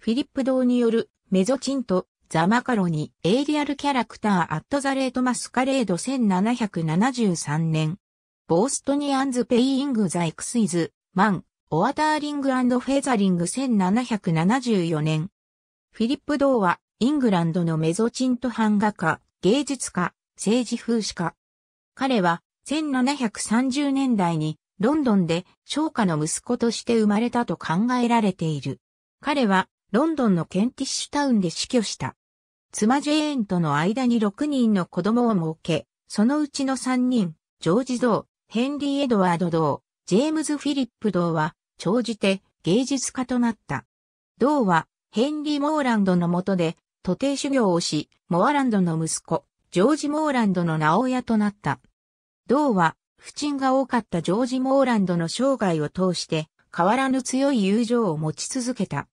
フィリップ・ドーによるメゾチント The Macaroni, A Real Character at the Late Masquerade 1773年。 The Bostonians Paying the Excise-man, or Tarring Feathering 1774年。フィリップ・ドーは、イングランドのメゾチント版画家、芸術家、政治風刺家。彼は、1730年代に、ロンドンで、商家の息子として生まれたと考えられている。彼は、ロンドンのケンティッシュタウンで死去した。妻ジェーンとの間に6人の子供を設け、そのうちの3人、ジョージ・ドー、ヘンリー・エドワード・ドー、ジェームズ・フィリップ・ドーは、長じて芸術家となった。ドーは、ヘンリー・モーランドの下で、徒弟修行をし、モアランドの息子、ジョージ・モーランドの名親となった。ドーは、不沈が多かったジョージ・モーランドの生涯を通して、変わらぬ強い友情を持ち続けた。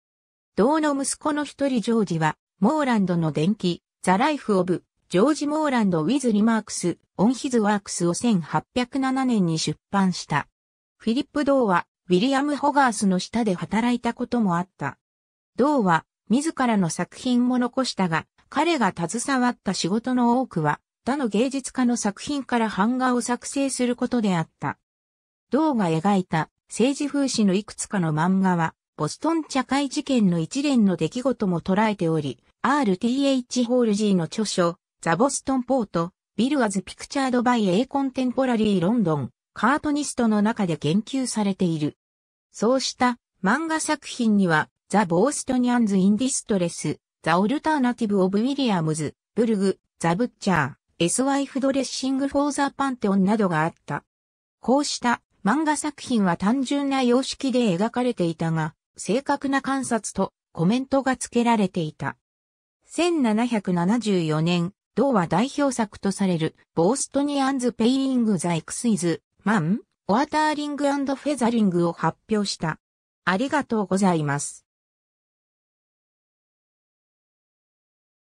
同の息子の一人ジョージは、モーランドの伝記、ザ・ライフ・オブ、ジョージ・モーランド・ウィズ・リマークス、オン・ヒズ・ワークスを1807年に出版した。フィリップ・ドーは、ウィリアム・ホガースの下で働いたこともあった。ドーは、自らの作品も残したが、彼が携わった仕事の多くは、他の芸術家の作品から版画を作成することであった。ドーが描いた政治風刺のいくつかの漫画は、ボストン茶会事件の一連の出来事も捉えており、RTH ホール G の著書、 The Boston Port Bill as Pictured by a Contemporary London Cartoonist の中で言及されている。そうした漫画作品には、 The Bostonians in Distress、The Alternative of Williamsburg、The Butcher's Wife Dressing for the Pantheon などがあった。こうした漫画作品は単純な様式で描かれていたが、正確な観察とコメントが付けられていた。1774年、同は代表作とされる、ボーストニアンズ・ペイリング・ザ・エクスイズ、マン、オアターリングフェザリングを発表した。ありがとうございます。